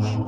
Oh.